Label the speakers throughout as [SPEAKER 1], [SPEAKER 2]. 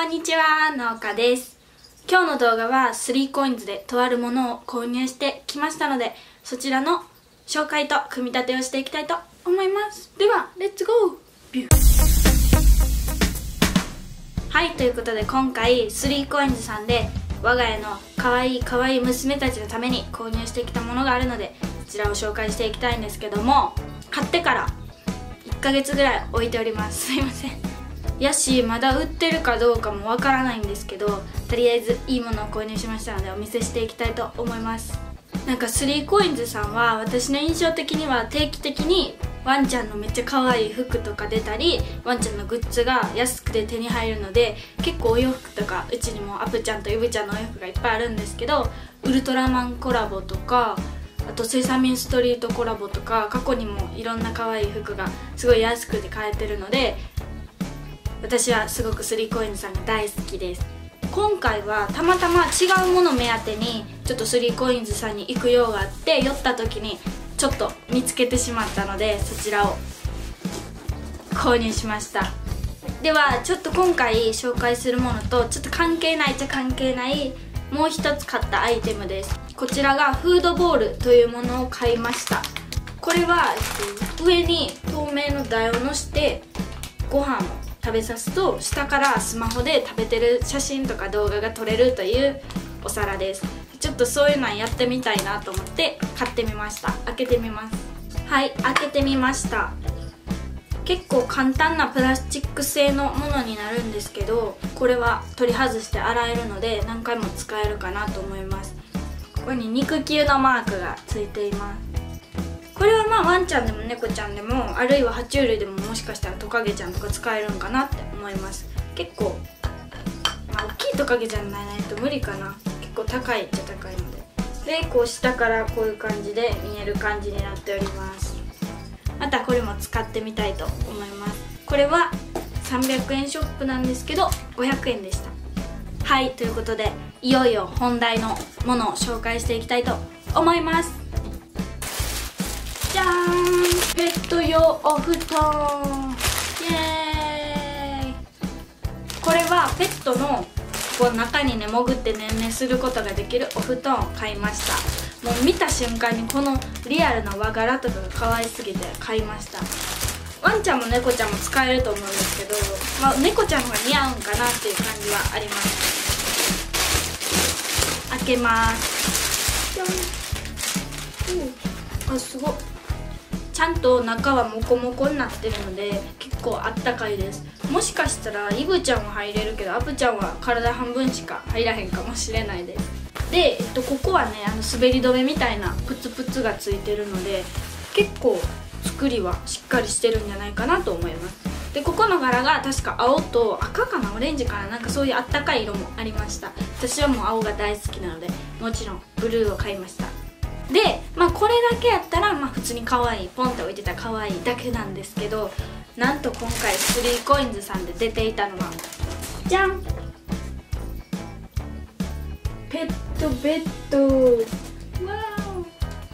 [SPEAKER 1] こんにちは、農家です。今日の動画は 3coins でとあるものを購入してきましたので、そちらの紹介と組み立てをしていきたいと思います。では、レッツゴービューはい、ということで今回 3coins さんで我が家の可愛い可愛い娘たちのために購入してきたものがあるので、そちらを紹介していきたいんですけども、買ってから1ヶ月ぐらい置いております。すいません。やしまだ売ってるかどうかもわからないんですけどとりあえずいいものを購入しましたのでお見せしていきたいと思います。なんか 3coins さんは私の印象的には定期的にワンちゃんのめっちゃ可愛い服とか出たりワンちゃんのグッズが安くて手に入るので結構お洋服とかうちにもアプちゃんとイブちゃんのお洋服がいっぱいあるんですけどウルトラマンコラボとかあとセサミンストリートコラボとか過去にもいろんな可愛い服がすごい安くて買えてるので私はすごく 3coins さんが大好きです。今回はたまたま違うもの目当てにちょっと 3coins さんに行く用があって寄った時にちょっと見つけてしまったのでそちらを購入しました。ではちょっと今回紹介するものとちょっと関係ないっちゃ関係ないもう一つ買ったアイテムです。こちらがフードボールというものを買いました。これは、上に透明の台をのしてご飯を食べさすと下からスマホで食べてる写真とか動画が撮れるというお皿です。ちょっとそういうのやってみたいなと思って買ってみました。開けてみます。はい開けてみました。結構簡単なプラスチック製のものになるんですけどこれは取り外して洗えるので何回も使えるかなと思います。ここに肉球のマークがついています。これはまあワンちゃんでも猫ちゃんでもあるいは爬虫類でももしかしたらトカゲちゃんとか使えるんかなって思います。結構まあ大きいトカゲちゃんじゃないと無理かな。結構高いっちゃ高いので。でこう下からこういう感じで見える感じになっております。またこれも使ってみたいと思います。これは300円ショップなんですけど500円でした。はいということでいよいよ本題のものを紹介していきたいと思います。ゃんペット用お布団。イエーイ。これはペットのこう中にね潜ってねんねすることができるお布団。を買いました。もう見た瞬間にこのリアルな和柄とかが可愛すぎて買いました。ワンちゃんも猫ちゃんも使えると思うんですけど、まあ、猫ちゃんが似合うんかなっていう感じはあります。開けます。あすごいちゃんと中はモコモコになってるので結構あったかいです。もしかしたらイブちゃんは入れるけどアプちゃんは体半分しか入らへんかもしれないです。で、えっと、ここはねあの滑り止めみたいなプツプツがついてるので結構作りはしっかりしてるんじゃないかなと思います。でここの柄が確か青と赤かなオレンジかななんかそういうあったかい色もありました。私はもう青が大好きなのでもちろんブルーを買いました。でまあこれだけやったらまあ普通に可愛いポンって置いてた可愛いだけなんですけどなんと今回 3coins さんで出ていたのはじゃん。ペットベッド。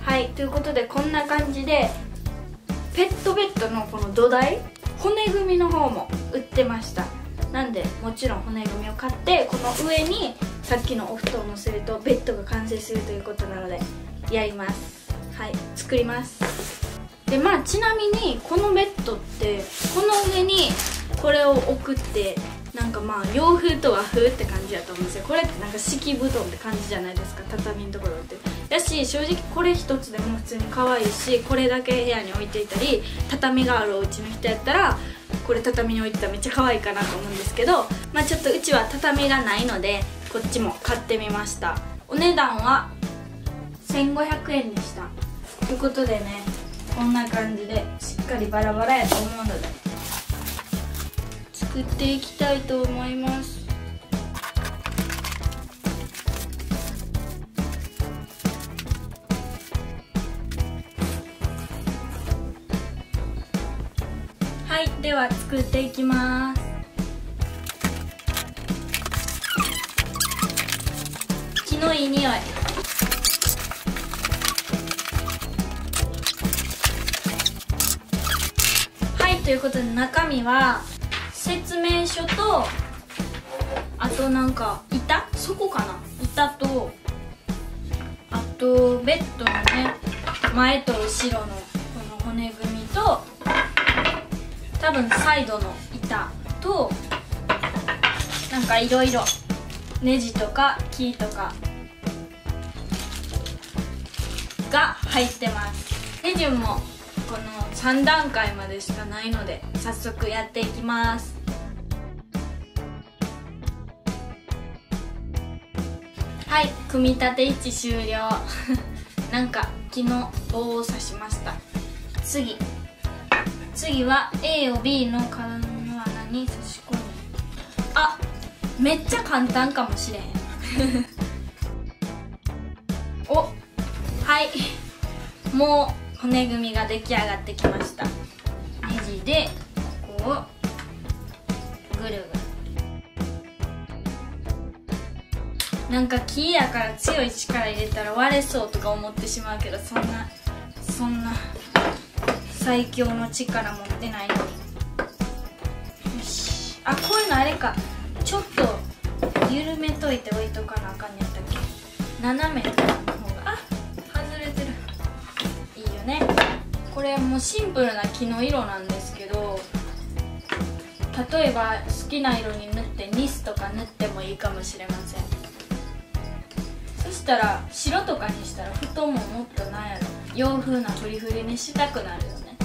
[SPEAKER 1] はいということでこんな感じでペットベッドのこの土台骨組みの方も売ってました。なんでもちろん骨組みを買ってこの上にさっきのお布団を乗せるとベッドが完成するということなのでやります。はい作ります。でまあちなみにこのベッドってこの上にこれを置くってなんかまあ洋風と和風って感じだと思うんですよ。これってなんか敷布団って感じじゃないですか。畳のところって。だし正直これ一つでも普通に可愛いしこれだけ部屋に置いていたり畳があるお家の人やったらこれ畳に置いてたらめっちゃ可愛いかなと思うんですけどまあちょっとうちは畳がないのでこっちも買ってみました。お値段は1500円でした。ということでねこんな感じでしっかりバラバラやと思うので作っていきたいと思います。はいでは作っていきます。気のいい匂い。ということで中身は説明書とあとなんか板？そこかな？板とあとベッドのね前と後ろのこの骨組みと多分サイドの板となんかいろいろネジとかキーとかが入ってます。手順もこの3段階までしかないので早速やっていきます。はい組み立て1終了。なんか木の棒を刺しました。次。次は A を B の金の穴に差し込む。あめっちゃ簡単かもしれん。おはい。もう骨組みが出来上がってきました。ネジでここをぐるぐる。なんか木やから強い力入れたら割れそうとか思ってしまうけどそんなそんな最強の力持ってないのに。よし。あこういうのあれか。ちょっと緩めといて置いとかなあかんやったっけ。斜め。の方これもシンプルな木の色なんですけど例えば好きな色に塗ってニスとか塗ってもいいかもしれません。そしたら白とかにしたら布団ももっとなんやろ。洋風なフリフリにしたくなるよね。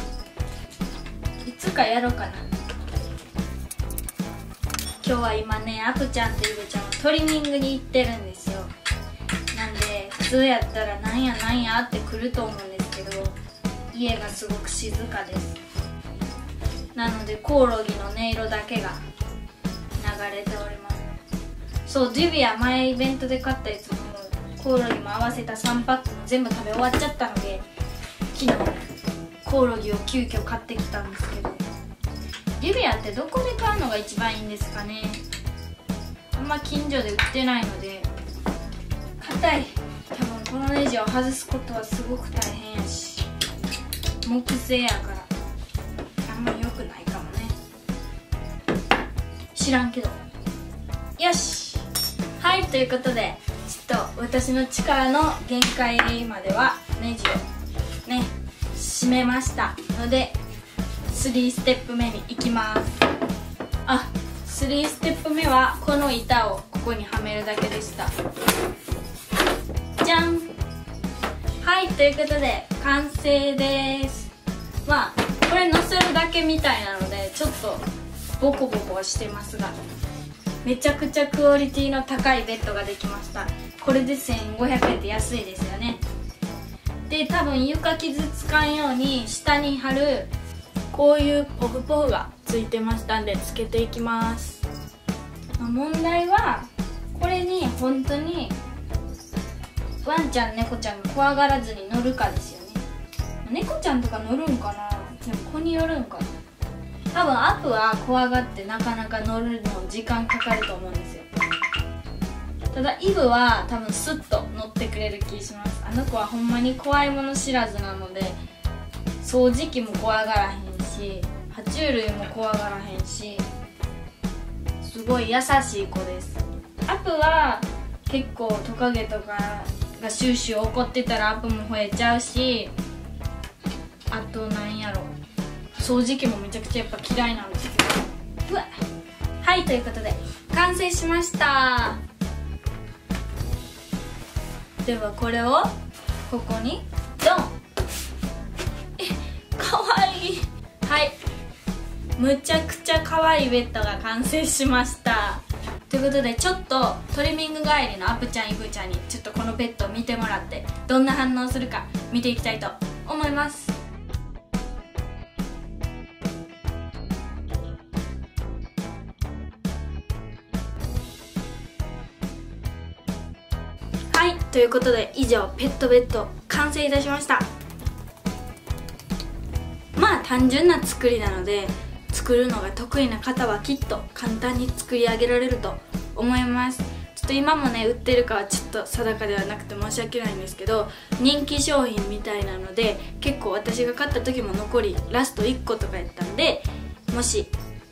[SPEAKER 1] いつかやろうかな。今日は今ねアプちゃんとイブちゃんはトリミングに行ってるんですよ。なんで普通やったらなんやなんやって来ると思うんですけど家がすごく静かです。なのでコオロギの音色だけが流れております。そうデュビア前イベントで買ったやつもコオロギも合わせた3パックも全部食べ終わっちゃったので昨日コオロギを急遽買ってきたんですけどリビアってどこで買うのが一番いいんですかね。あんま近所で売ってないので硬い。多分このネジを外すことはすごく大変やし。木製やからあんま良くないかもね知らんけどよしはいということでちょっと私の力の限界まではネジをね締めましたので3ステップ目に行きますあ3ステップ目はこの板をここにはめるだけでしたじゃんはいということで完成ですまあこれ乗せるだけみたいなのでちょっとボコボコしてますがめちゃくちゃクオリティの高いベッドができました。これで1500円って安いですよね。で多分床傷つかんように下に貼るこういうポフポフがついてましたんでつけていきます。問題はこれに本当にワンちゃん猫ちゃんが怖がらずに乗るかですよ猫ちゃんとか乗るんかな？でも子によるんかな？多分アプは怖がってなかなか乗るの時間かかると思うんですよ。ただイブは多分スッと乗ってくれる気します。あの子はほんまに怖いもの知らずなので掃除機も怖がらへんし爬虫類も怖がらへんしすごい優しい子です。アプは結構トカゲとかがシューシュー怒ってたらアプも吠えちゃうしあとなんやろ。掃除機もめちゃくちゃやっぱ嫌いなんですけど。うわ。はいということで完成しました。ではこれをここに。ドン。えかわいい。はい。むちゃくちゃ可愛いベッドが完成しました。ということでちょっとトリミング帰りのアプちゃんイブちゃんにちょっとこのベッドを見てもらってどんな反応するか見ていきたいと思います。ということで以上ペットベッド完成いたしました。まあ単純な作りなので作るのが得意な方はきっと簡単に作り上げられると思います。ちょっと今もね売ってるかはちょっと定かではなくて申し訳ないんですけど人気商品みたいなので結構私が買った時も残りラスト1個とかやったんでもし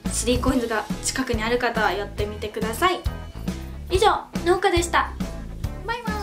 [SPEAKER 1] 3COINS が近くにある方は寄ってみてください。以上農家でした。バイバイ。